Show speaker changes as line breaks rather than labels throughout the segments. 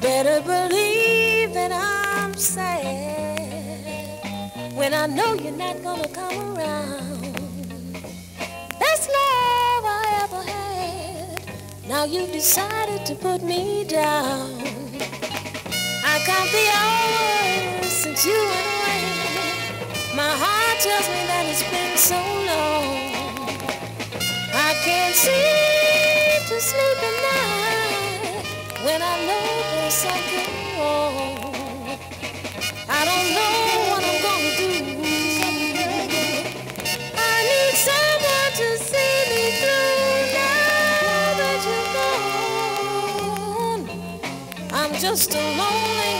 better believe that I'm sad when I know you're not gonna come around. Best love I ever had. Now you've decided to put me down. I count the hours since you went away. My heart tells me that it's been so long. I can't seem to sleep at night when I know. I don't know what I'm gonna do. I need someone to see me through now that you're gone. I'm just a lonely,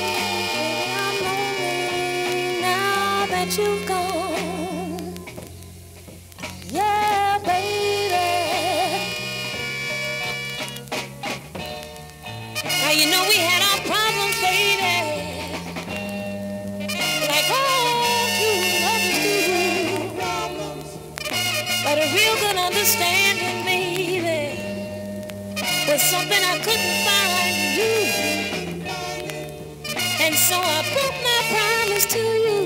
I'm lonely now that you've gone. Now you know we had our problems, baby. Like all true lovers do. But a real good understanding, baby, was something I couldn't find in you. And so I broke my promise to you.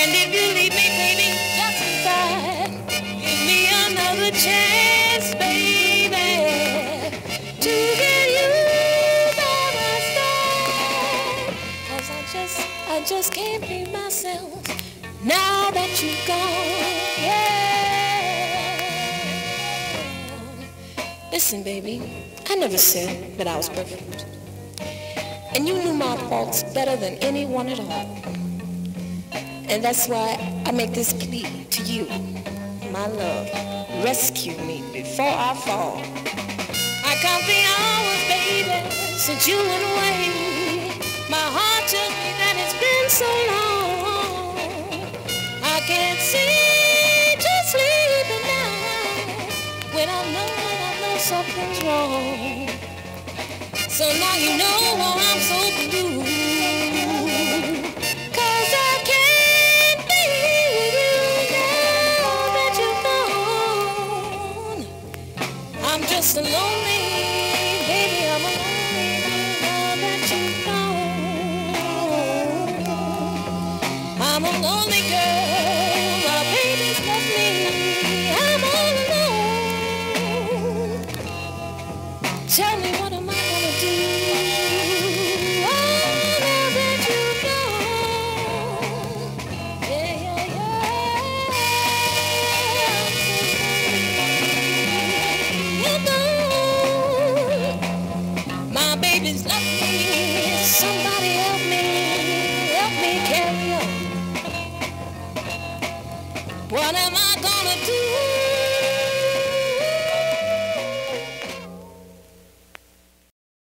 And if you leave me, baby, just fine. Give me another chance, Cause I just, can't be myself now that you've gone. Yeah. Listen, baby, I never said that I was perfect. And you knew my faults better than anyone at all. And that's why I make this plea to you, my love. Rescue me before I fall. I the hours, baby, since you went away. My so long. I can't see to sleep at night when I know, I know something's wrong. So now you know why I'm so blue. Cause I can't be with you now that you're gone. I'm just a lonely, I'm a lonely girl, my baby's left me, I'm all alone. Tell me what am I gonna do? Oh, now that gone. Yeah, yeah. My baby's left me. Somebody help me, help me carry on. What am I gonna do?